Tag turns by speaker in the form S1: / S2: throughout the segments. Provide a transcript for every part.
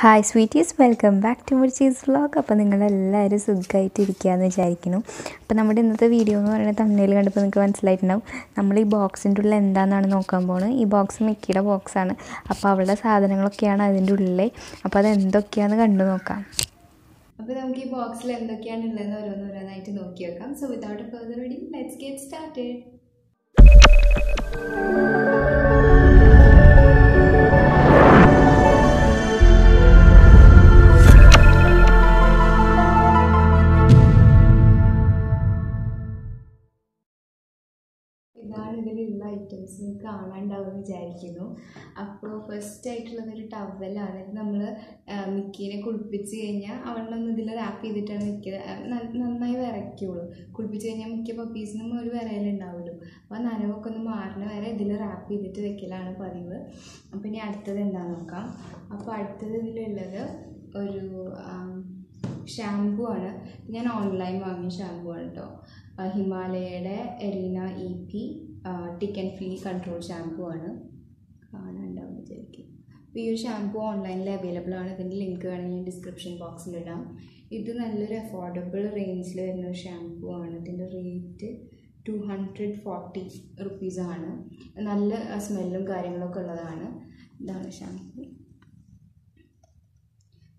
S1: Hi sweeties welcome back to Murchi's vlog അപ്പോൾ നിങ്ങളെല്ലാവരും സുഖമായിട്ട് ഇരിക്കുകയെന്ന് വിചാരിക്കുന്നു. അപ്പോൾ നമ്മുടെ ഇന്നത്തെ വീഡിയോ എന്ന് പറയുന്നത് തമ്മിൽ കണ്ടപ്പോൾ നിങ്ങൾക്ക് മനസ്സിലായിട്ടുണ്ടാവും. നമ്മൾ ഈ ബോക്സിന്റെ ഉള്ളിൽ എന്താണെന്നാണ് നോക്കാൻ പോകുന്നത് ഈ ബോക്സ് മിക്കിയുടെ ബോക്സാണ് അപ്പോൾ അവളുടെ സാധനങ്ങളൊക്കെയാണ് അതിന്റെ ഉള്ളിൽ അപ്പോൾ അത് എന്തൊക്കെയാണെന്ന് കണ്ടു നോക്കാം.
S2: അപ്പോൾ നമുക്ക് ഈ ബോക്സിൽ എന്തൊക്കെയാണ് ഉള്ളതെന്ന് ഓരോന്നോരോന്നായിട്ട് നോക്കി വെക്കാം. So without further ado let's get started ഇതിലുള്ള ഐറ്റംസ് നിങ്ങൾക്ക് കാണാണ്ടാവും വിചാരിക്കുന്നു. അപ്പോൾ ഫസ്റ്റ് ആയിട്ടുള്ളത് ഒരു ടവലാണ് ഇത് നമ്മൾ മിക്കീനെ കുളിപ്പിച്ച് കഴിഞ്ഞാൽ അവളൊന്ന് ഇതിൽ റാപ്പ് ചെയ്തിട്ടാണ് മിക്ക നന്നായി വിറയ്ക്കുള്ളൂ കുളിപ്പിച്ച് കഴിഞ്ഞാൽ മിക്ക പപ്പീസിനും ഒരു വിറയലുണ്ടാവുമല്ലോ അപ്പോൾ നനവൊക്കെ ഒന്ന് മാറണ വരെ ഇതിൽ റാപ്പ് ചെയ്തിട്ട് വെക്കലാണ് പതിവ്. അപ്പോൾ ഇനി അടുത്തത് എന്താണെന്ന് നോക്കാം. അപ്പോൾ അടുത്തത് ഇതിലുള്ളത് ഒരു ഷാംപൂ ആണ്. ഞാൻ ഓൺലൈൻ വാങ്ങിയ ഷാംപൂ ആണ് കേട്ടോ ഹിമാലയയുടെ Erina E P tick and flea control shampoo ആണ്. കാണാനുണ്ടാവും വിചാരിക്കും അപ്പോൾ ഈ ഒരു ഷാംപൂ ഓൺലൈനിൽ അവൈലബിൾ ആണ്. ഇതിന്റെ ലിങ്ക് വേണമെങ്കിൽ ഡിസ്ക്രിപ്ഷൻ ബോക്സിൽ ഇടാം. ഇത് നല്ലൊരു അഫോർഡബിൾ റേഞ്ചിൽ വരുന്ന ഒരു ഷാംപൂ ആണ്. ഇതിന്റെ റേറ്റ് ടു ഹൺഡ്രഡ് ഫോർട്ടി റുപ്പീസാണ് നല്ല സ്മെല്ലും കാര്യങ്ങളൊക്കെ ഉള്ളതാണ്. ഇതാണ് ഷാംപൂ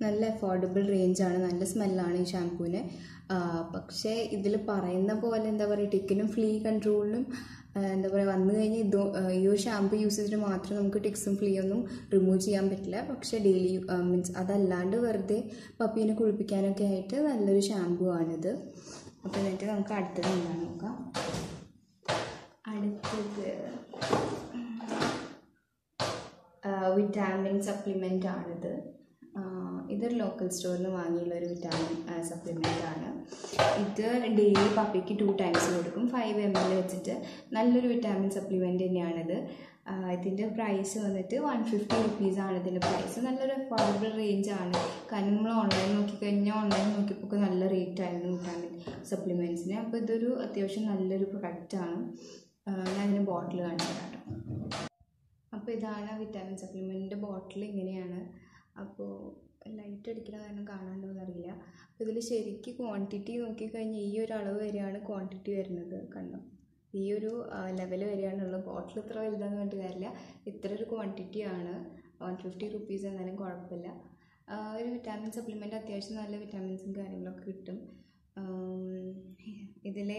S2: നല്ല അഫോർഡബിൾ റേഞ്ച് ആണ്. നല്ല സ്മെല്ലാണ് ഈ ഷാംപൂവിന് പക്ഷേ ഇതിൽ പറയുന്ന പോലെ എന്താ പറയുക ടിക്കിനും ഫ്ലീ കൺട്രോളിനും എന്താ പറയുക വന്നു കഴിഞ്ഞാൽ ഇത് ഈ ഒരു ഷാമ്പു യൂസ് ചെയ്തിട്ട് മാത്രം നമുക്ക് ടിക്സും ഫ്ലീയൊന്നും റിമൂവ് ചെയ്യാൻ പറ്റില്ല. പക്ഷേ ഡെയിലി മീൻസ് അതല്ലാണ്ട് വെറുതെ പപ്പീനെ കുളിപ്പിക്കാനൊക്കെ ആയിട്ട് നല്ലൊരു ഷാമ്പു ആണിത്. അപ്പോൾ എന്നിട്ട് നമുക്ക് അടുത്തത് എന്താണ് നോക്കാം. അടുത്തത് വിറ്റാമിൻ സപ്ലിമെന്റ് ആണിത്. ഇതൊരു ലോക്കൽ സ്റ്റോറിൽ നിന്ന് വാങ്ങിയുള്ള ഒരു വിറ്റാമിൻ സപ്ലിമെന്റ് ആണ്. ഇത് ഡെയിലി പപ്പിക്ക് ടു ടൈംസ് കൊടുക്കും. ഫൈവ് എം എൽ വെച്ചിട്ട് നല്ലൊരു വിറ്റാമിൻ സപ്ലിമെന്റ് തന്നെയാണിത്. ഇതിന്റെ പ്രൈസ് വന്നിട്ട് വൺ ഫിഫ്റ്റി റുപ്പീസാണ് ഇതിന്റെ പ്രൈസ് നല്ലൊരു അഫോർഡബിൾ റേഞ്ച് ആണ്. കാരണം നമ്മൾ ഓൺലൈൻ നോക്കിക്കഴിഞ്ഞാൽ ഓൺലൈൻ നോക്കിയപ്പോൾ നല്ല റേറ്റ് ആയിരുന്നു വിറ്റാമിൻ സപ്ലിമെന്റ്സിന് അപ്പോൾ ഇതൊരു അത്യാവശ്യം നല്ലൊരു പ്രൊഡക്റ്റാണ് ഞാൻ ഇതിന് ബോട്ടിൽ കാണിച്ചു തരാം അപ്പോൾ ഇതാണ് വിറ്റാമിൻ സപ്ലിമെന്റിന്റെ ബോട്ടിൽ ഇങ്ങനെയാണ്. അപ്പോൾ ലൈറ്റ് അടിക്കുന്ന കാരണം അറിയില്ല അപ്പോൾ ഇതിൽ ശരിക്ക് ക്വാണ്ടിറ്റി നോക്കിക്കഴിഞ്ഞാൽ ഈ ഒരു അളവ് വരെയാണ് ക്വാണ്ടിറ്റി വരുന്നത് കണ്ടോ? ഈ ഒരു ലെവൽ വരെയാണുള്ളത്. ബോട്ടിൽ ഇത്ര വലുതാന്ന് പറഞ്ഞിട്ട് കാര്യമില്ല ഇത്ര ഒരു ക്വാണ്ടിറ്റി ആണ്. വൺ ഫിഫ്റ്റി റുപ്പീസ് എന്നാലും കുഴപ്പമില്ല. ഒരു വിറ്റാമിൻ സപ്ലിമെന്റ് അത്യാവശ്യം നല്ല വിറ്റാമിൻസും കാര്യങ്ങളൊക്കെ കിട്ടും. ഇതിൽ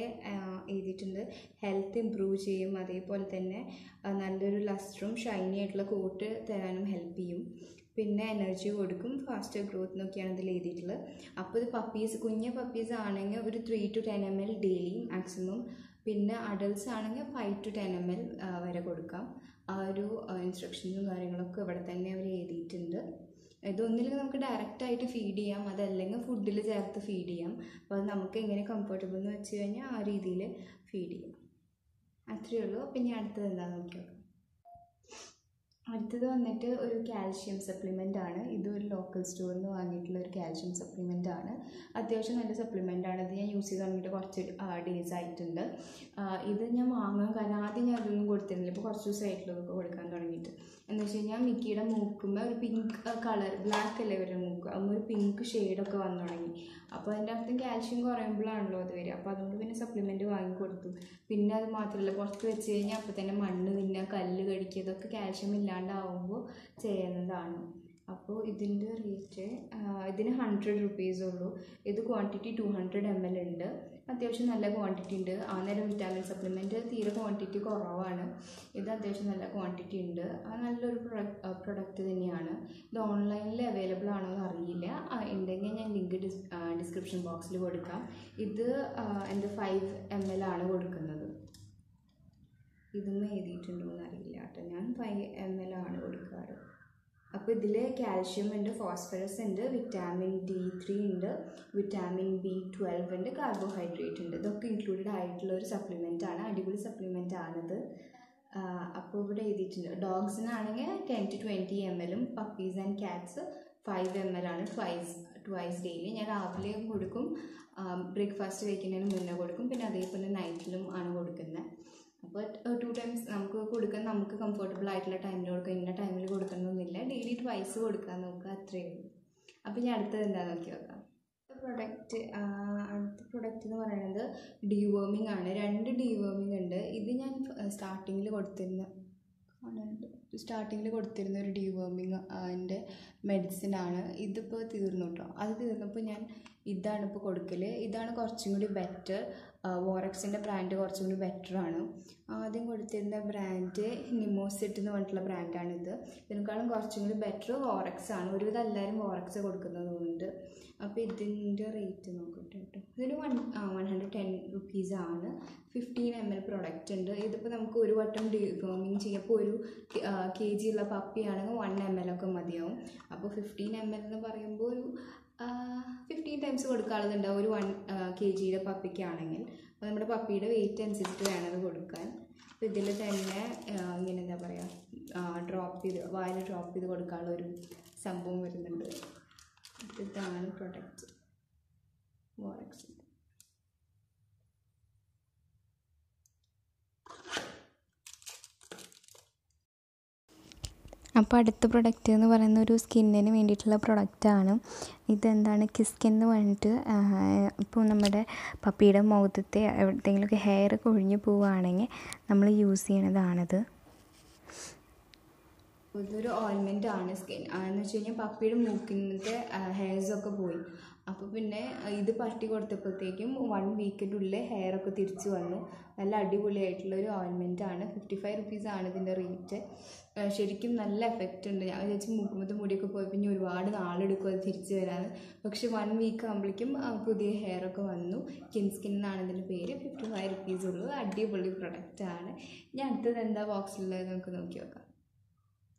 S2: എഴുതിയിട്ടുണ്ട്. ഹെൽത്ത് ഇമ്പ്രൂവ് ചെയ്യും. അതേപോലെ തന്നെ നല്ലൊരു ലസ്റ്ററും ഷൈനി ആയിട്ടുള്ള കോട്ട് തരാനും ഹെൽപ്പ് ചെയ്യും. പിന്നെ എനർജി കൊടുക്കും ഫാസ്റ്റർ ഗ്രോത്ത് എന്നൊക്കെയാണ് ഇതിൽ എഴുതിയിട്ടുള്ളത്. അപ്പോൾ ഇത് പപ്പീസ് കുഞ്ഞ പപ്പീസ് ആണെങ്കിൽ ഒരു three to ten M L daily maximum പിന്നെ അഡൾട്ട്സ് ആണെങ്കിൽ five to ten M L വരെ കൊടുക്കാം. ആ ഒരു ഇൻസ്ട്രക്ഷൻസും കാര്യങ്ങളൊക്കെ ഇവിടെ തന്നെ അവർ എഴുതിയിട്ടുണ്ട്. ഇതൊന്നില്ലെങ്കിൽ നമുക്ക് ഡയറക്റ്റായിട്ട് ഫീഡ് ചെയ്യാം. അതല്ലെങ്കിൽ ഫുഡിൽ ചേർത്ത് ഫീഡ് ചെയ്യാം. അപ്പോൾ അത് നമുക്ക് എങ്ങനെ കംഫർട്ടബിൾ എന്ന് വെച്ച് കഴിഞ്ഞാൽ ആ രീതിയിൽ ഫീഡ് ചെയ്യാം. അത്രയേ ഉള്ളൂ. അപ്പം ഇനി അടുത്തത് എന്താണെന്ന് നോക്കി നോക്കാം അടുത്തത് വന്നിട്ട് ഒരു കാൽഷ്യം സപ്ലിമെന്റ് ആണ്. ഇത് ഒരു ലോക്കൽ സ്റ്റോറിൽ നിന്ന് വാങ്ങിയിട്ടുള്ള ഒരു കാൽഷ്യം സപ്ലിമെന്റ് ആണ്. അത്യാവശ്യം നല്ല സപ്ലിമെന്റ് ആണ്. ഇത് ഞാൻ യൂസ് ചെയ്ത് തുടങ്ങിയിട്ട് കുറച്ച് ഡേയ്സ് ആയിട്ടുണ്ട്. ഇത് ഞാൻ വാങ്ങാൻ കാരണം ആദ്യം ഞാൻ അതൊന്നും കൊടുത്തിരുന്നില്ല. ഇപ്പോൾ കുറച്ച് ദിവസമായിട്ടുള്ളതൊക്കെ കൊടുക്കാൻ തുടങ്ങിയിട്ട്. എന്ന് വെച്ച് കഴിഞ്ഞാൽ മിക്കിയുടെ മൂക്കുമ്പോൾ ഒരു പിങ്ക് കളർ ബ്ലാക്ക് അല്ലേ ഇവരുടെ മൂക്ക്. അമ്മ ഒരു പിങ്ക് ഷെയ്ഡൊക്കെ വന്നു തുടങ്ങി. അപ്പോൾ അതിന്റെ അർത്ഥം കാൽഷ്യം കുറയുമ്പോഴാണല്ലോ അത് വരിക. അപ്പോൾ അതുകൊണ്ട് പിന്നെ സപ്ലിമെന്റ് വാങ്ങിക്കൊടുത്തു. പിന്നെ അത് മാത്രമല്ല പുറത്ത് വെച്ച് കഴിഞ്ഞാൽ അപ്പോൾ തന്നെ മണ്ണ് തിന്നുക കല്ല് കടിക്കുക ഇതൊക്കെ കാൽഷ്യം ഇല്ലാണ്ടാവുമ്പോൾ ചെയ്യുന്നതാണ് അപ്പോൾ ഇതിന്റെ റേറ്റ് ഇതിന് ഹൺഡ്രഡ് റുപ്പീസ് ഉള്ളൂ. ഇത് quantity two hundred M L ഉണ്ട്. അത്യാവശ്യം നല്ല ക്വാണ്ടിറ്റി ഉണ്ട്. ആ നേരം വിറ്റാമിൻ സപ്ലിമെന്റ് തീരെ ക്വാണ്ടിറ്റി കുറവാണ്. ഇത് അത്യാവശ്യം നല്ല ക്വാണ്ടിറ്റി ഉണ്ട്. അത് നല്ലൊരു പ്രൊഡക്റ്റ് പ്രൊഡക്റ്റ് തന്നെയാണ്. ഇത് ഓൺലൈനിൽ അവൈലബിൾ ആണോ എന്ന് അറിയില്ല. ഉണ്ടെങ്കിൽ ഞാൻ ലിങ്ക് ഡിസ് ഡിസ്ക്രിപ്ഷൻ ബോക്സിൽ കൊടുക്കാം. ഇത് എന്റെ ഫൈവ് എം എൽ ആണ് കൊടുക്കുന്നത്. ഇതൊന്നും എഴുതിയിട്ടുണ്ടോ എന്ന് അറിയില്ല കേട്ടോ. ഞാൻ ഫൈവ് എം എൽ ആണ് കൊടുക്കാറ്. അപ്പോൾ ഇതിൽ കാൽഷ്യം ഉണ്ട് ഫോസ്ഫറസ് ഉണ്ട് വിറ്റാമിൻ ഡി ത്രീ ഉണ്ട് വിറ്റാമിൻ ബി ട്വൽവ് ഉണ്ട് കാർബോഹൈഡ്രേറ്റ് ഉണ്ട്. ഇതൊക്കെ ഇൻക്ലൂഡഡ് ആയിട്ടുള്ള ഒരു സപ്ലിമെന്റ് ആണ് അടിപൊളി സപ്ലിമെന്റ് ആണിത്. അപ്പോൾ ഇവിടെ എഴുതിയിട്ടുണ്ട്. ഡോഗ്സിനാണെങ്കിൽ ടെൻ ടു ട്വന്റി എം എല്ലും puppies and cats five M L ആണ് ട്വൈസ് ട്വൈസ് ഡെയിലി ഞാൻ രാവിലെ കൊടുക്കും ബ്രേക്ക്ഫാസ്റ്റ് കഴിക്കുന്നതിന് മുന്നേ കൊടുക്കും പിന്നെ അതേപോലെ നൈറ്റിലും ആണ് കൊടുക്കുന്നത് അപ്പോൾ ടു ടൈംസ് നമുക്ക് കൊടുക്കാൻ നമുക്ക് കംഫർട്ടബിൾ ആയിട്ടുള്ള ടൈമിൽ കൊടുക്കുക ഇന്ന ടൈമിൽ ട്വൈസ് കൊടുക്കാൻ നോക്കുക അത്രയേ ഉള്ളൂ. അപ്പോൾ ഞാൻ അടുത്തത് എന്താണെന്ന് നോക്കി നോക്കാം. പ്രൊഡക്റ്റ് അടുത്ത പ്രൊഡക്റ്റ് എന്ന് പറയുന്നത് ഡീവേമിംഗ് ആണ്. രണ്ട് ഡീവേമിംഗ് ഉണ്ട്. ഇത് ഞാൻ സ്റ്റാർട്ടിങ്ങിൽ കൊടുത്തിരുന്ന സ്റ്റാർട്ടിങ്ങിൽ കൊടുത്തിരുന്ന ഒരു ഡീവേമിംഗ് എന്റെ മെഡിസിൻ ആണ്. ഇതിപ്പോൾ തീർന്നു കേട്ടോ അത് തീർന്നപ്പോൾ ഞാൻ ഇതാണ് ഇപ്പോൾ കൊടുക്കൽ ഇതാണ് കുറച്ചും കൂടി ബെറ്റർ വോറക്സിന്റെ ബ്രാൻഡ് കുറച്ചും കൂടി ബെറ്റർ ആണ്. ആദ്യം കൊടുത്തിരുന്ന ബ്രാൻഡ് നിമോസിറ്റ് എന്ന് പറഞ്ഞിട്ടുള്ള ബ്രാൻഡാണിത് ഇതിനേക്കാളും കുറച്ചും കൂടി ബെറ്റർ വോറക്സ് ആണ്. ഒരുവിധം എല്ലാവരും വോറക്സ് കൊടുക്കുന്നതുകൊണ്ട് അപ്പോൾ ഇതിന്റെ റേറ്റ് നോക്കട്ടെ കേട്ടോ ഇതിന് വൺ വൺ ഹൺഡ്രഡ് ടെൻ റുപ്പീസാണ് ഫിഫ്റ്റീൻ എം എൽ പ്രൊഡക്റ്റ് ഉണ്ട്. ഇതിപ്പോൾ നമുക്ക് ഒരു വട്ടം ഡിഫോമിങ് ചെയ്യുമ്പോൾ ഒരു കെ ജി ഉള്ള പപ്പിയാണെങ്കിൽ വൺ എം എൽ ഒക്കെ മതിയാവും. അപ്പോൾ ഫിഫ്റ്റീൻ എം എൽ എന്ന് പറയുമ്പോൾ ഒരു ഫിഫ്റ്റീൻ ടൈംസ് കൊടുക്കാനുള്ളതുണ്ടാവും ഒരു വൺ കെ ജിയുടെ പപ്പിക്കാണെങ്കിൽ. അപ്പോൾ നമ്മുടെ പപ്പിയുടെ വെയിറ്റ് അനുസരിച്ചിട്ട് വേണം അത് കൊടുക്കാൻ. അപ്പോൾ ഇതിൽ തന്നെ ഇങ്ങനെ എന്താ പറയുക ഡ്രോപ്പ് ചെയ്ത് വായിൽ ഡ്രോപ്പ് ചെയ്ത് കൊടുക്കാനുള്ള ഒരു സംഭവം വരുന്നുണ്ട്. ഇതാണ് പ്രൊഡക്റ്റ് വോറക്സ്
S1: അപ്പോൾ അടുത്ത പ്രൊഡക്റ്റ് എന്ന് പറയുന്ന ഒരു സ്കിന്നിന് വേണ്ടിയിട്ടുള്ള പ്രൊഡക്റ്റാണ് ഇതെന്താണ്? കിസ്കിൻ എന്ന് പറഞ്ഞിട്ട് ഇപ്പോൾ നമ്മുടെ പപ്പിയുടെ മുഖത്തെ എവിടെയെങ്കിലുമൊക്കെ ഹെയർ കൊഴിഞ്ഞു പോവുകയാണെങ്കിൽ നമ്മൾ യൂസ് ചെയ്യണതാണിത്
S2: ഇതൊരു ഓയിൻമെന്റ് ആണ് സ്കിൻ എന്ന് വെച്ച് കഴിഞ്ഞാൽ പപ്പിയുടെ മൂക്കിന്റെ ഹെയർസൊക്കെ പോയി. അപ്പോൾ പിന്നെ ഇത് പട്ടി കൊടുത്തപ്പോഴത്തേക്കും വൺ വീക്കിന്റെ ഉള്ളിൽ ഹെയർ ഒക്കെ തിരിച്ചു വന്നു. നല്ല അടിപൊളിയായിട്ടുള്ള ഒരു ഓയിൻമെന്റ് ആണ് ഫിഫ്റ്റി ഫൈവ് റുപ്പീസാണ് ഇതിന്റെ റേറ്റ് ശരിക്കും നല്ല എഫക്റ്റ് ഉണ്ട്. ഞാൻ വിചാരിച്ചു മൂക്കുമ്പത്തെ മുടിയൊക്കെ പോയി പിന്നെ ഒരുപാട് നാളെടുക്കും അത് തിരിച്ചു വരാൻ. പക്ഷെ വൺ വീക്ക് ആകുമ്പോഴേക്കും പുതിയ ഹെയർ ഒക്കെ വന്നു. കിൻ സ്കിൻ എന്നാണ് ഇതിന്റെ പേര്. ഫിഫ്റ്റി ഫൈവ് റുപ്പീസ് ഉള്ളൂ. അടിപൊളി പ്രൊഡക്റ്റ് ആണ്. ഞാൻ അടുത്തത് എന്താ ബോക്സിലുള്ളത് നമുക്ക് നോക്കി നോക്കാം.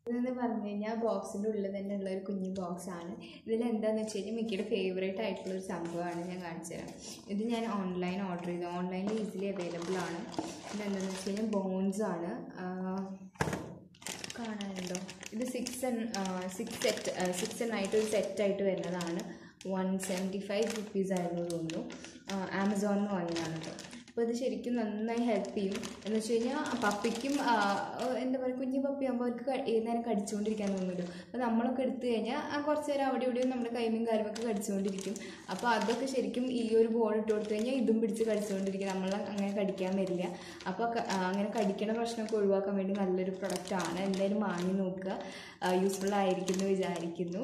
S2: ഇതെന്ന് പറഞ്ഞു കഴിഞ്ഞാൽ ബോക്സിന്റെ ഉള്ളിൽ തന്നെ ഉള്ള ഒരു കുഞ്ഞു ബോക്സാണ് എന്താണെന്ന് വെച്ച് കഴിഞ്ഞാൽ മിക്കയുടെ ഫേവറേറ്റ് ആയിട്ടുള്ള ഒരു സംഭവമാണ് ഞാൻ കാണിച്ചു തരാം. ഇത് ഞാൻ ഓൺലൈൻ ഓർഡർ ചെയ്തു. ഓൺലൈനിൽ ഈസിലി അവൈലബിൾ ആണ്. ഇതെന്താണെന്ന് വെച്ച് കഴിഞ്ഞാൽ ബോൺസ് ആണ്. കാണാനുണ്ടോ? ഇത് സിക്സ് സിക്സ് സെറ്റ് സിക്സ് എണ്ണായിട്ട് ഒരു സെറ്റായിട്ട് വരുന്നതാണ്. വൺ സെവന്റി ഫൈവ് റുപ്പീസ് ആയിരുന്നു തോന്നുന്നു. ആമസോണിൽ നിന്ന് വാങ്ങിയതാണ് കേട്ടോ അപ്പോൾ ഇത് ശരിക്കും നന്നായി ഹെൽപ്പ് ചെയ്യും. എന്ന് വെച്ച് കഴിഞ്ഞാൽ പപ്പിക്കും എന്താ പറയുക കുഞ്ഞു പപ്പിയാകുമ്പോൾ അവർക്ക് ഏത് കടിച്ചുകൊണ്ടിരിക്കാൻ തോന്നുമല്ലോ അപ്പോൾ നമ്മളൊക്കെ എടുത്തു കഴിഞ്ഞാൽ കുറച്ച് നേരം അവിടെ ഇവിടെയും നമ്മുടെ കൈമയും കാര്യമൊക്കെ കടിച്ചുകൊണ്ടിരിക്കും. അപ്പോൾ അതൊക്കെ ശരിക്കും ഈ ഒരു ബോൾ ഇട്ട് കൊടുത്തു കഴിഞ്ഞാൽ ഇതും പിടിച്ച് കടിച്ചുകൊണ്ടിരിക്കും. നമ്മൾ അങ്ങനെ കടിക്കാൻ വരില്ല. അപ്പോൾ അങ്ങനെ കടിക്കണ പ്രശ്നമൊക്കെ ഒഴിവാക്കാൻ വേണ്ടി നല്ലൊരു പ്രൊഡക്റ്റാണ് എന്തായാലും വാങ്ങി നോക്കുക. യൂസ്ഫുൾ ആയിരിക്കുന്നു വിചാരിക്കുന്നു.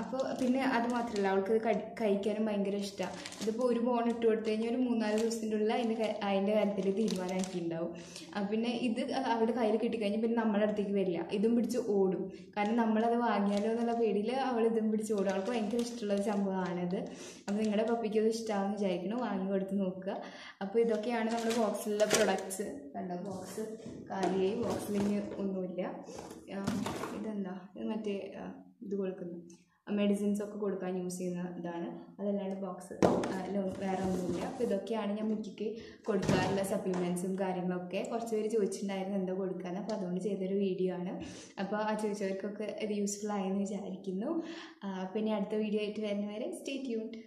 S2: അപ്പോൾ പിന്നെ അത് മാത്രമല്ല അവൾക്ക് കഴിക്കാനും ഭയങ്കര ഇഷ്ടമാണ് ഇതിപ്പോൾ ഒരു ബോൺ ഇട്ട് കൊടുത്തു കഴിഞ്ഞാൽ ഒരു മൂന്നാൽ ദിവസത്തിന്റെ ഉള്ളിൽ അതിന്റെ അതിന്റെ കാര്യത്തിൽ തീരുമാനമാക്കിയിട്ടുണ്ടാവും. പിന്നെ ഇത് അവളുടെ കയ്യിൽ കിട്ടിക്കഴിഞ്ഞാൽ പിന്നെ നമ്മുടെ അടുത്തേക്ക് വരില്ല. ഇതും പിടിച്ച് ഓടും. കാരണം നമ്മളത് വാങ്ങിയാലോ എന്നുള്ള പേടിയിൽ അവൾ ഇതും പിടിച്ച് ഓടും. അവൾക്ക് ഭയങ്കര ഇഷ്ടമുള്ള ഒരു സംഭവമാണിത്. അപ്പോൾ നിങ്ങളുടെ പപ്പിക്ക് അത് ഇഷ്ടമാണെന്ന് വിചാരിക്കണം വാങ്ങി കൊടുത്ത് നോക്കുക. അപ്പോൾ ഇതൊക്കെയാണ് നമ്മുടെ ബോക്സിലുള്ള പ്രൊഡക്ട്സ് കണ്ട ബോക്സ് കാലിയായി ബോക്സിൽ ഇനി ഒന്നുമില്ല. എന്താ മറ്റേ ഇത് കൊടുക്കുന്നു. മെഡിസിൻസ് ഒക്കെ കൊടുക്കാൻ യൂസ് ചെയ്യുന്ന ഇതാണ്. അതല്ലാണ്ട് ബോക്സ് വേറെ ഒന്നുമില്ല. അപ്പോൾ ഇതൊക്കെയാണ് ഞാൻ മുക്കിക്ക് കൊടുക്കാറുള്ള സപ്ലിമെൻസും കാര്യങ്ങളൊക്കെ. കുറച്ച് പേര് ചോദിച്ചിട്ടുണ്ടായിരുന്നു എന്താ കൊടുക്കാൻ അപ്പോൾ അതുകൊണ്ട് ചെയ്തൊരു വീഡിയോ ആണ്. അപ്പോൾ ആ ചോദിച്ചവർക്കൊക്കെ ഇത് യൂസ്ഫുൾ ആയെന്ന് വിചാരിക്കുന്നു. പിന്നെ അടുത്ത വീഡിയോ ആയിട്ട് വരുന്നവരെ സ്റ്റേ ട്യൂൺഡ്